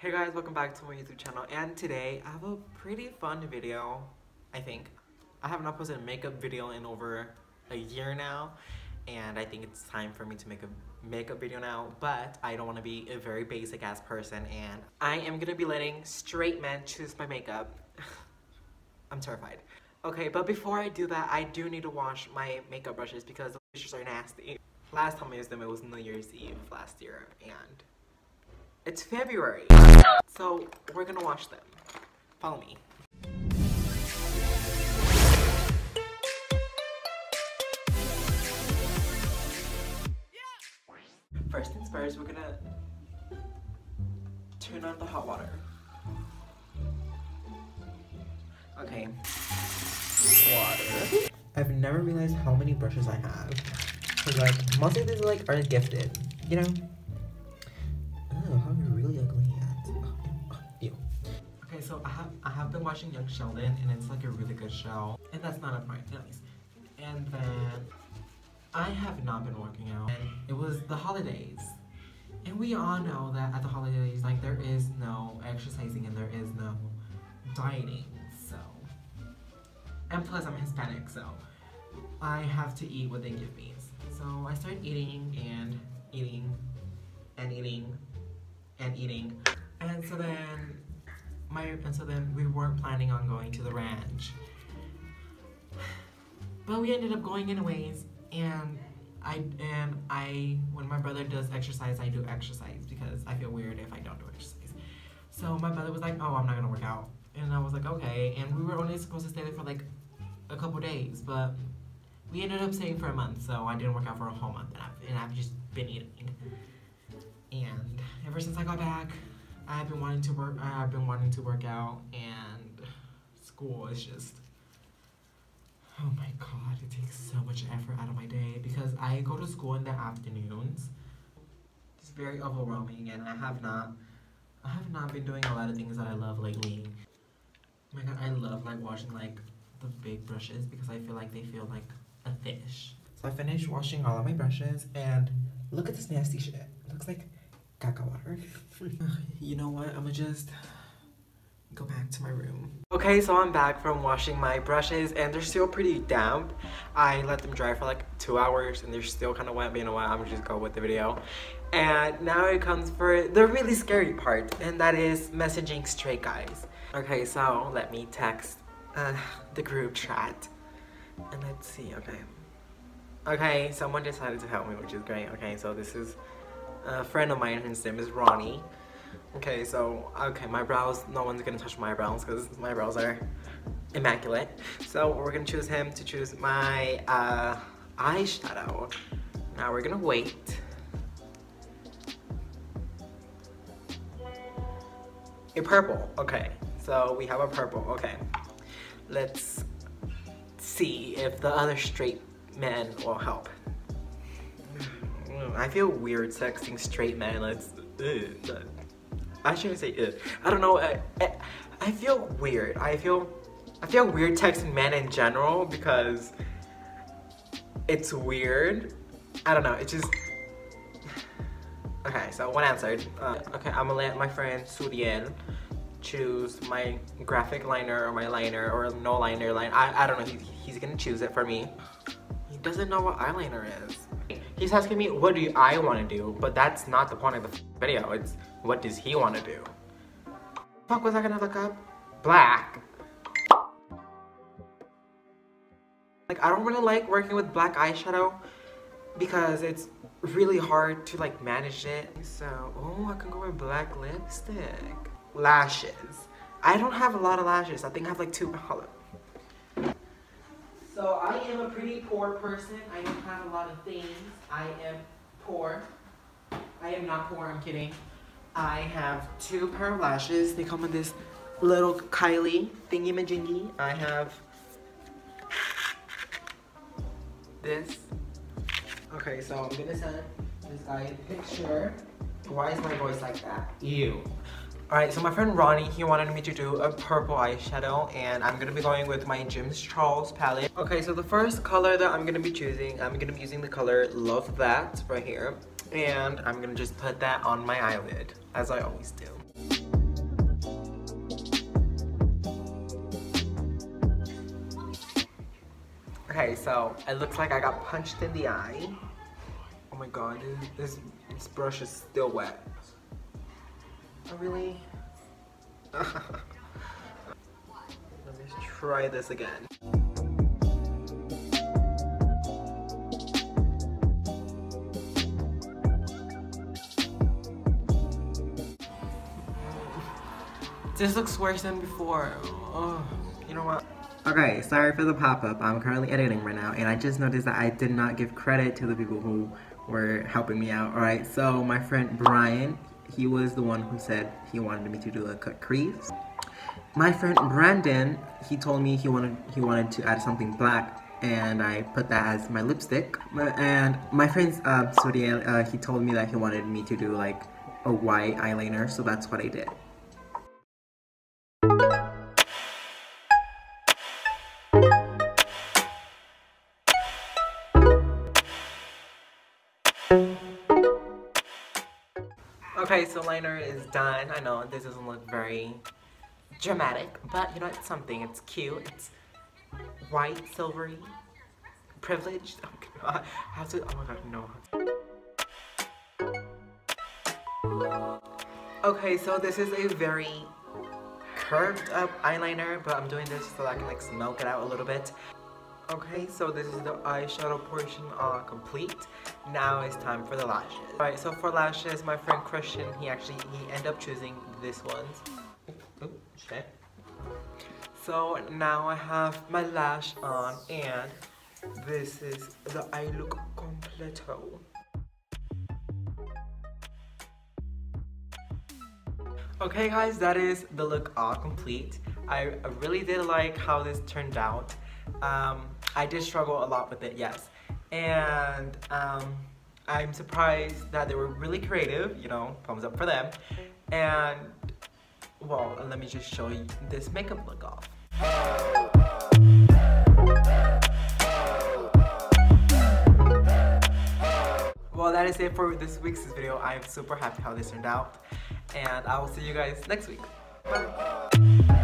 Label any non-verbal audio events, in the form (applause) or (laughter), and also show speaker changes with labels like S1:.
S1: Hey guys, welcome back to my YouTube channel and today I have a pretty fun video, I think. I have not posted a makeup video in over a year now and I think it's time for me to make a makeup video now but I don't want to be a very basic ass person and I am gonna be letting straight men choose my makeup. (sighs) I'm terrified. Okay, but before I do that, I do need to wash my makeup brushes because the brushes are nasty. Last time I used them, it was New Year's Eve last year, and it's February. So we're gonna wash them. Follow me. First things first, we're gonna turn on the hot water. Okay. Water. I've never realized how many brushes I have. Cause like most of these like are gifted, you know. Have been watching Young Sheldon, and it's like a really good show, and that's not a point, anyways. And then I have not been working out, and it was the holidays. And we all know that at the holidays, like there is no exercising and there is no dieting. So, and plus I'm Hispanic, so I have to eat what they give me. So I started eating and eating and eating and eating, and so then my and so then we weren't planning on going to the ranch, but we ended up going anyways, and I and I when my brother does exercise, I do exercise because I feel weird if I don't do exercise. So my brother was like, "Oh, I'm not gonna work out," and I was like, "Okay." And we were only supposed to stay there for like a couple days, but we ended up staying for a month, so I didn't work out for a whole month, and I've, and I've just been eating. And ever since I got back, I've been wanting to work. I've been wanting to work out, and school is just. Oh my god, it takes so much effort out of my day because I go to school in the afternoons. It's very overwhelming, and I have not. I have not been doing a lot of things that I love lately. Oh my god, I love like washing like the big brushes because I feel like they feel like a fish. So I finished washing all of my brushes and look at this nasty shit. It looks like caca water. (laughs) you know what? I'm gonna just go back to my room. Okay, so I'm back from washing my brushes and they're still pretty damp. I let them dry for like two hours and they're still kind of wet, but you know what? I'm gonna just go with the video. And now it comes for the really scary part and that is messaging straight guys. Okay, so let me text uh, the group chat. And let's see, okay. Okay, someone decided to help me, which is great. Okay, so this is a friend of mine, his name is Ronny. Okay, so, okay, my brows, no one's gonna touch my brows because my brows are immaculate. So we're gonna choose him to choose my uh, eyeshadow. Now we're gonna wait. A purple, okay. So we have a purple, okay. Let's see if the other straight men will help. I feel weird texting straight men. Let's. I shouldn't say ugh. I don't know. I, I, I feel weird. I feel I feel weird texting men in general because it's weird. I don't know. It just. Okay, so one answered. Uh, okay, I'm gonna let my friend Zuriel choose my graphic liner or my liner or no liner line. I, I don't know, he, he's gonna choose it for me. He doesn't know what eyeliner is. He's asking me, what do I wanna do? But that's not the point of the video. It's, what does he wanna do? Fuck was I gonna look up? Black. Like, I don't really like working with black eyeshadow because it's really hard to like manage it. So, oh, I can go with black lipstick lashes. I don't have a lot of lashes. I think I have like two. Hold up. So I am a pretty poor person. I don't have a lot of things. I am poor. I am not poor, I'm kidding. I have two pair of lashes. They come with this little Kylie thingy majingy. I have this. Okay, so I'm gonna send this guy a picture. Why is my voice like that? Ew. Alright, so my friend Ronny, he wanted me to do a purple eyeshadow and I'm going to be going with my James Charles palette. Okay, so the first color that I'm going to be choosing, I'm going to be using the color Love That right here. And I'm going to just put that on my eyelid, as I always do. Okay, so it looks like I got punched in the eye. Oh my god, this, this brush is still wet. Really? (laughs) Let me try this again. This looks worse than before. Oh, you know what? Okay, sorry for the pop-up. I'm currently editing right now, and I just noticed that I did not give credit to the people who were helping me out. Alright, so my friend Brayan, he was the one who said he wanted me to do a cut crease. My friend Brandon, he told me he wanted he wanted to add something black, and I put that as my lipstick. And my friend uh, Zuriel, uh, he told me that he wanted me to do like a white eyeliner, so that's what I did. Okay, so liner is done. I know this doesn't look very dramatic, but you know, it's something. It's cute. It's white, silvery, privileged. Oh god, how to, oh my god, no. Okay, so this is a very curved up eyeliner, but I'm doing this so I can like smoke it out a little bit. Okay, so this is the eyeshadow portion uh, complete. Now it's time for the lashes. Alright, so for lashes, my friend Christian, he actually, he ended up choosing this one. Oh, shit. So now I have my lash on and this is the eye look completo. Okay guys, that is the look all complete. I really did like how this turned out. Um, I did struggle a lot with it, yes. And um, I'm surprised that they were really creative, you know, thumbs up for them. And, well, let me just show you this makeup look off. Well, that is it for this week's video. I'm super happy how this turned out. And I will see you guys next week. Bye.